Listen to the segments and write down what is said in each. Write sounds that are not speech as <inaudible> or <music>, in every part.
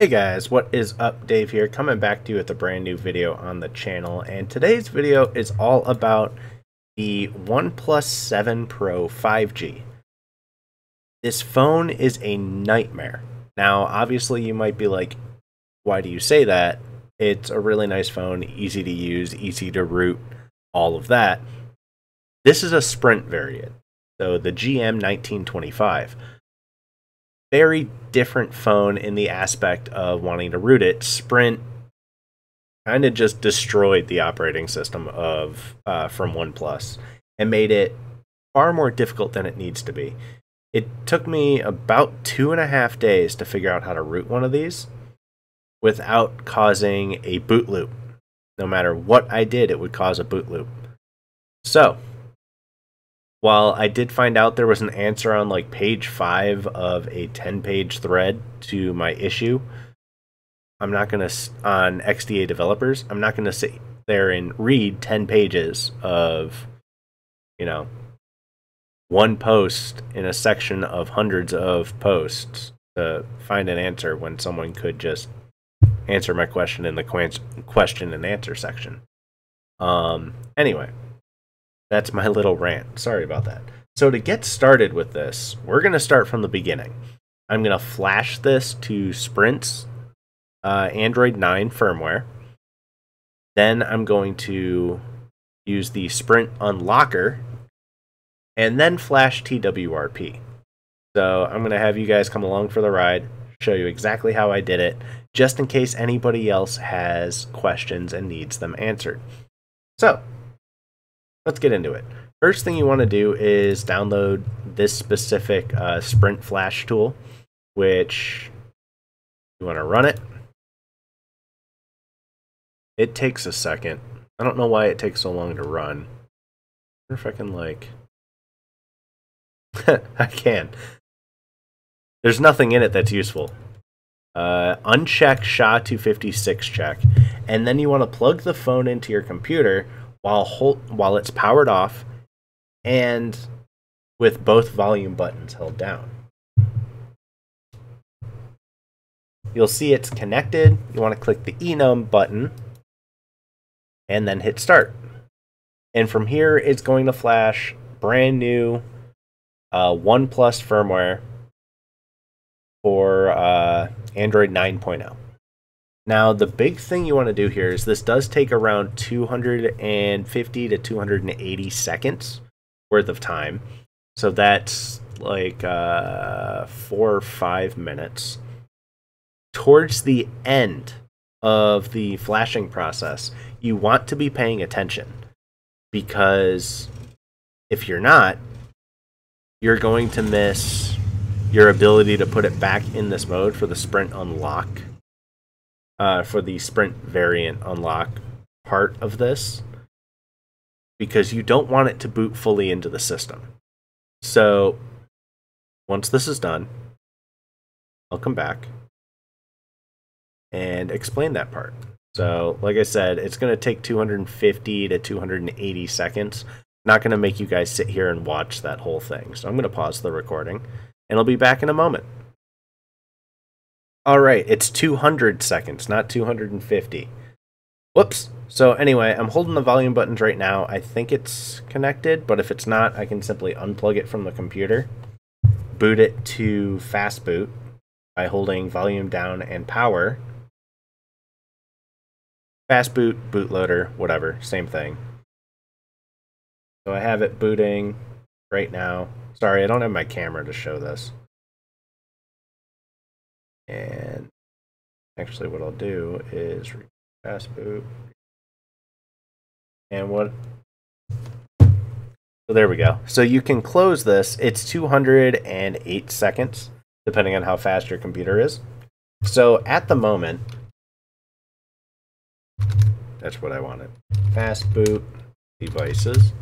Hey guys, what is up? Dave here, coming back to you with a brand new video on the channel. And today's video is all about the OnePlus 7 Pro 5G. This phone is a nightmare. Now, obviously, you might be like, why do you say that? It's a really nice phone, easy to use, easy to root, all of that. This is a Sprint variant, so the GM 1925 very different phone in the aspect of wanting to root it. Sprint kind of just destroyed the operating system of uh, from OnePlus and made it far more difficult than it needs to be. It took me about two and a half days to figure out how to root one of these without causing a boot loop. No matter what I did, it would cause a boot loop. So, while I did find out there was an answer on like page five of a 10 page thread to my issue, I'm not going to, on XDA developers, I'm not going to sit there and read 10 pages of, you know, one post in a section of hundreds of posts to find an answer when someone could just answer my question in the question and answer section. Um, anyway, that's my little rant. Sorry about that. So to get started with this, we're going to start from the beginning. I'm going to flash this to Sprint's uh, Android 9 firmware. Then I'm going to use the Sprint Unlocker and then flash TWRP. So I'm going to have you guys come along for the ride, show you exactly how I did it, just in case anybody else has questions and needs them answered. So let's get into it. First thing you want to do is download this specific uh, Sprint Flash tool, which you want to run it. It takes a second. I don't know why it takes so long to run. I wonder if I can like... <laughs> I can. There's nothing in it that's useful. Uh, uncheck SHA-256 check, and then you want to plug the phone into your computer while hold, while it's powered off and with both volume buttons held down. You'll see it's connected. You want to click the enum button and then hit start. And from here, it's going to flash brand new uh, OnePlus firmware for uh, Android 9.0. Now, the big thing you want to do here is this does take around 250 to 280 seconds worth of time. So that's like uh, four or five minutes. Towards the end of the flashing process, you want to be paying attention because if you're not, you're going to miss your ability to put it back in this mode for the sprint unlock uh, for the sprint variant unlock part of this because you don't want it to boot fully into the system. So once this is done, I'll come back and explain that part. So, like I said, it's going to take 250 to 280 seconds. Not going to make you guys sit here and watch that whole thing. So, I'm going to pause the recording and I'll be back in a moment. All right, it's 200 seconds, not 250. Whoops. So anyway, I'm holding the volume buttons right now. I think it's connected, but if it's not, I can simply unplug it from the computer, boot it to fast boot by holding volume down and power. Fast boot, bootloader, whatever, same thing. So I have it booting right now. Sorry, I don't have my camera to show this. And actually what I'll do is fast boot. And what so there we go. So you can close this. It's 208 seconds, depending on how fast your computer is. So at the moment, that's what I wanted. Fast boot devices.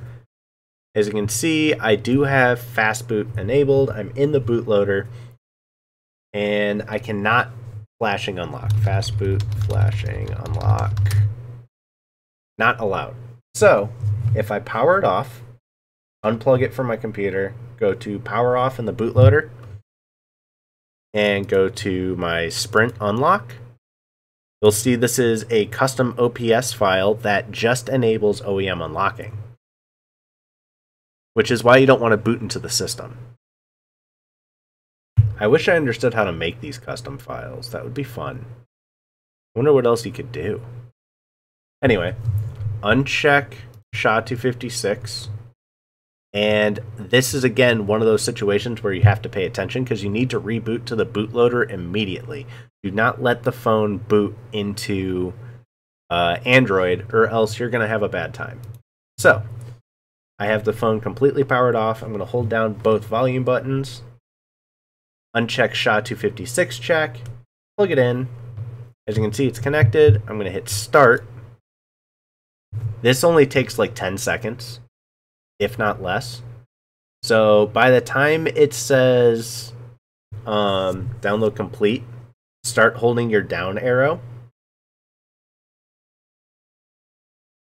As you can see, I do have fast boot enabled. I'm in the bootloader and I cannot flashing unlock. Fast boot, flashing unlock. Not allowed. So, if I power it off, unplug it from my computer, go to power off in the bootloader, and go to my Sprint unlock, you'll see this is a custom OPS file that just enables OEM unlocking, which is why you don't want to boot into the system. I wish I understood how to make these custom files. That would be fun. I wonder what else you could do. Anyway, uncheck SHA-256. And this is again one of those situations where you have to pay attention because you need to reboot to the bootloader immediately. Do not let the phone boot into uh, Android or else you're going to have a bad time. So, I have the phone completely powered off. I'm going to hold down both volume buttons uncheck SHA-256 check, plug it in. As you can see, it's connected. I'm going to hit start. This only takes like 10 seconds, if not less. So by the time it says um, download complete, start holding your down arrow.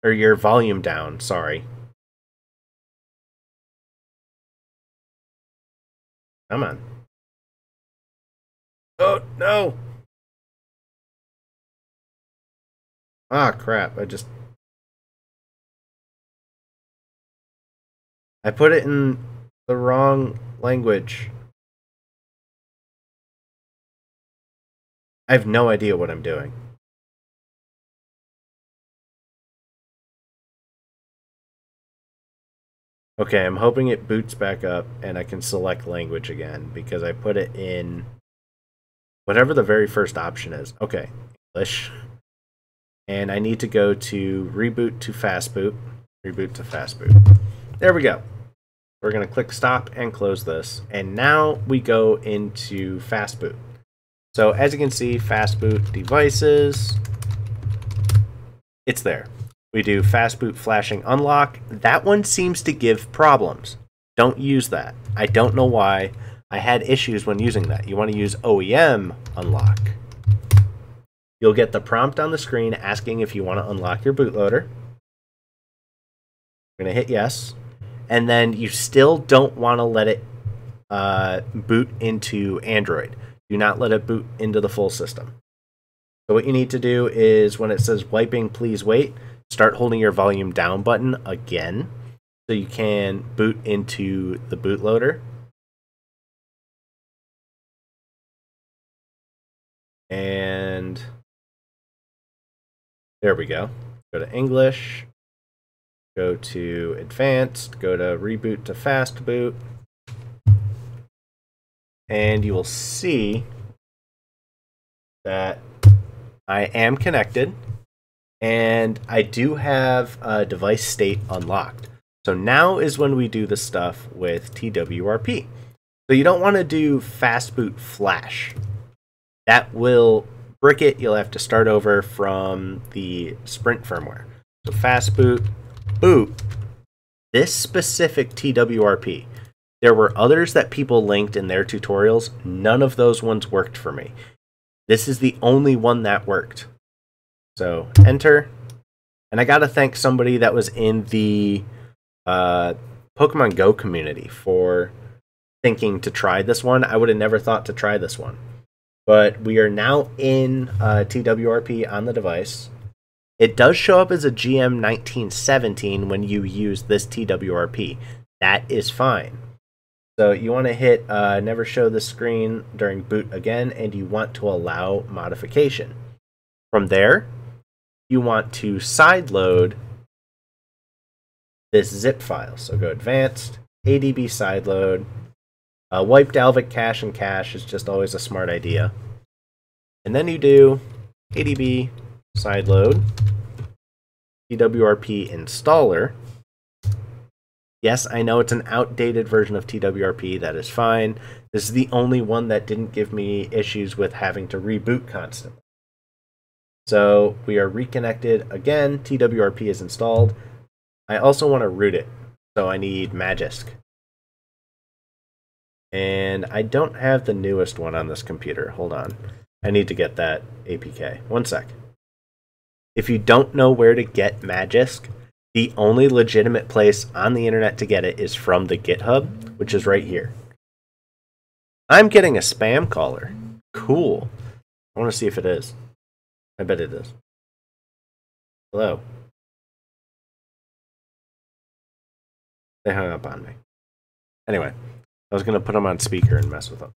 Or your volume down, sorry. Come on. Oh, no! Ah, crap. I just... I put it in the wrong language. I have no idea what I'm doing. Okay, I'm hoping it boots back up and I can select language again because I put it in whatever the very first option is. Okay, English. And I need to go to reboot to fastboot. Reboot to fastboot. There we go. We're going to click stop and close this. And now we go into fastboot. So as you can see, fastboot devices, it's there. We do fastboot flashing unlock. That one seems to give problems. Don't use that. I don't know why. I had issues when using that. You want to use OEM unlock. You'll get the prompt on the screen asking if you want to unlock your bootloader. We're going to hit yes. And then you still don't want to let it uh, boot into Android. Do not let it boot into the full system. So what you need to do is when it says wiping, please wait, start holding your volume down button again so you can boot into the bootloader. And there we go. Go to English, go to advanced, go to reboot to fast boot. And you will see that I am connected and I do have a device state unlocked. So now is when we do the stuff with TWRP. So you don't want to do fast boot flash that will brick it. You'll have to start over from the Sprint firmware. So fast boot, boot, this specific TWRP. There were others that people linked in their tutorials. None of those ones worked for me. This is the only one that worked. So enter. And I got to thank somebody that was in the uh, Pokemon Go community for thinking to try this one. I would have never thought to try this one but we are now in uh, TWRP on the device. It does show up as a GM 1917 when you use this TWRP. That is fine. So you want to hit uh, never show the screen during boot again, and you want to allow modification. From there, you want to sideload this zip file. So go advanced, ADB sideload, uh, wipe Dalvik cache and cache is just always a smart idea. And then you do ADB sideload TWRP installer. Yes, I know it's an outdated version of TWRP. That is fine. This is the only one that didn't give me issues with having to reboot constantly. So we are reconnected again. TWRP is installed. I also want to root it. So I need Magisk. And I don't have the newest one on this computer. Hold on. I need to get that APK. One sec. If you don't know where to get Magisk, the only legitimate place on the internet to get it is from the GitHub, which is right here. I'm getting a spam caller. Cool. I want to see if it is. I bet it is. Hello. They hung up on me. Anyway, I was going to put them on speaker and mess with them.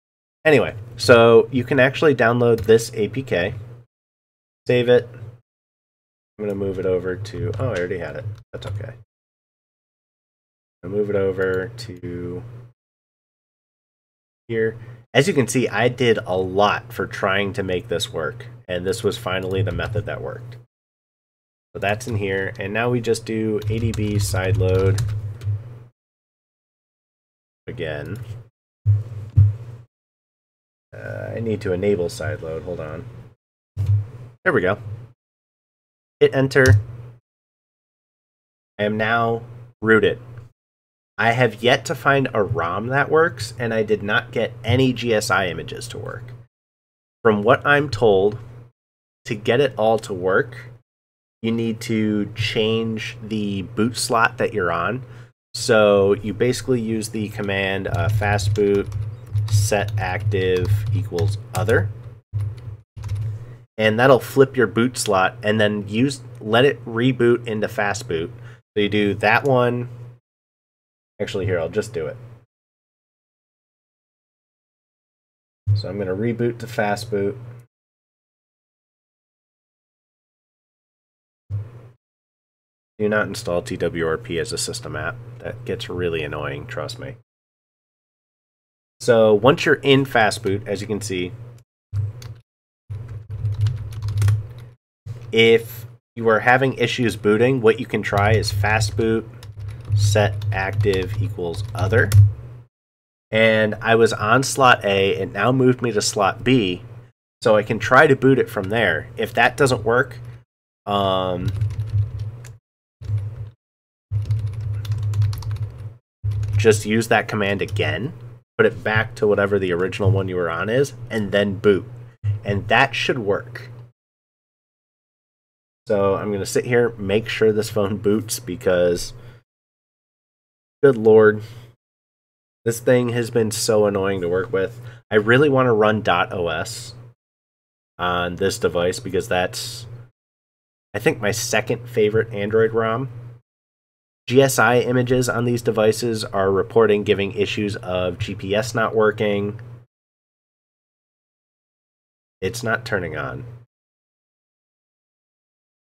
Anyway, so you can actually download this APK, save it. I'm going to move it over to, oh, I already had it. That's okay. i move it over to here. As you can see, I did a lot for trying to make this work, and this was finally the method that worked. So that's in here, and now we just do ADB sideload again. Uh, I need to enable sideload. Hold on. There we go. Hit enter. I am now rooted. I have yet to find a ROM that works, and I did not get any GSI images to work. From what I'm told, to get it all to work, you need to change the boot slot that you're on. So you basically use the command uh, fastboot set active equals other. And that'll flip your boot slot and then use let it reboot into fastboot. So you do that one. Actually, here, I'll just do it. So I'm going to reboot to fastboot. Do not install TWRP as a system app. That gets really annoying, trust me. So once you're in Fastboot, as you can see, if you are having issues booting, what you can try is Fastboot set active equals other. And I was on slot A, it now moved me to slot B, so I can try to boot it from there. If that doesn't work, um, just use that command again, put it back to whatever the original one you were on is, and then boot. And that should work. So I'm going to sit here, make sure this phone boots because, good lord, this thing has been so annoying to work with. I really want to run .os on this device because that's, I think, my second favorite Android ROM. GSI images on these devices are reporting giving issues of GPS not working. It's not turning on.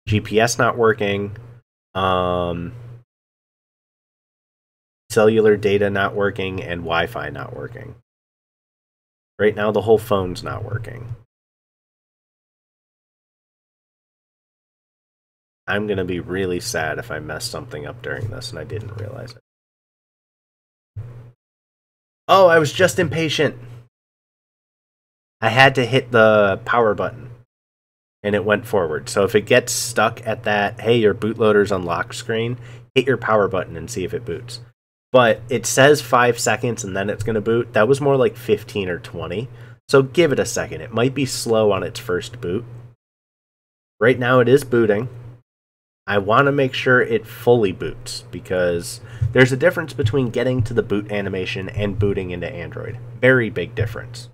GPS not working. Um, cellular data not working and Wi-Fi not working. Right now the whole phone's not working. I'm going to be really sad if I mess something up during this and I didn't realize it. Oh, I was just impatient. I had to hit the power button and it went forward. So if it gets stuck at that, hey, your bootloader's unlocked screen, hit your power button and see if it boots. But it says five seconds and then it's going to boot. That was more like 15 or 20. So give it a second. It might be slow on its first boot. Right now it is booting. I want to make sure it fully boots because there's a difference between getting to the boot animation and booting into Android. Very big difference.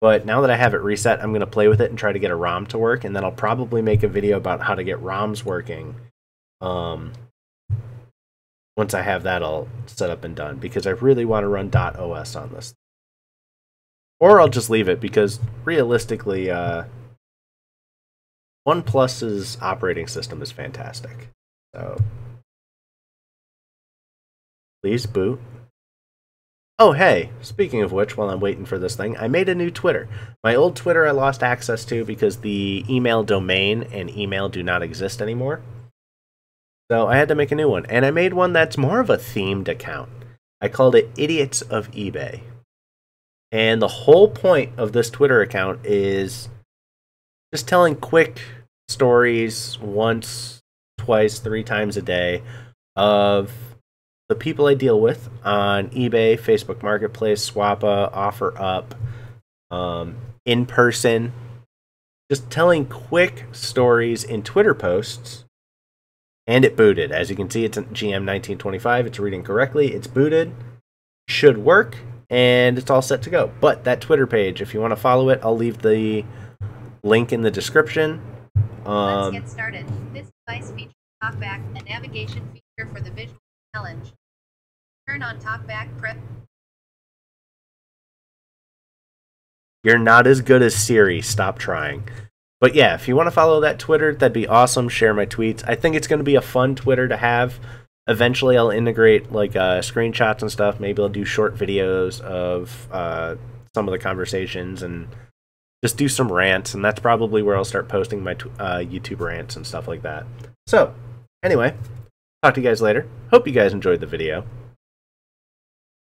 But now that I have it reset, I'm going to play with it and try to get a ROM to work, and then I'll probably make a video about how to get ROMs working um, once I have that all set up and done, because I really want to run .os on this. Or I'll just leave it, because realistically, uh, OnePlus's operating system is fantastic. So please boot. Oh, hey, speaking of which, while I'm waiting for this thing, I made a new Twitter. My old Twitter I lost access to because the email domain and email do not exist anymore. So I had to make a new one. And I made one that's more of a themed account. I called it Idiots of eBay. And the whole point of this Twitter account is just telling quick stories once, twice, three times a day of the people I deal with on eBay, Facebook Marketplace, Swappa, OfferUp, um, in person, just telling quick stories in Twitter posts. And it booted. As you can see, it's GM1925. It's reading correctly. It's booted. Should work. and it's all set to go. But that Twitter page, if you want to follow it, I'll leave the link in the description. Um, Let's get started. This device features TalkBack, a navigation feature for the visual challenge. Turn on TalkBack Prep. You're not as good as Siri. Stop trying. But yeah, if you want to follow that Twitter, that'd be awesome. Share my tweets. I think it's going to be a fun Twitter to have. Eventually, I'll integrate like uh, screenshots and stuff. Maybe I'll do short videos of uh, some of the conversations and just do some rants. And that's probably where I'll start posting my uh, YouTube rants and stuff like that. So, anyway, talk to you guys later. Hope you guys enjoyed the video.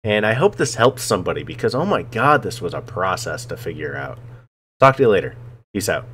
And I hope this helps somebody because, oh my god, this was a process to figure out. Talk to you later. Peace out.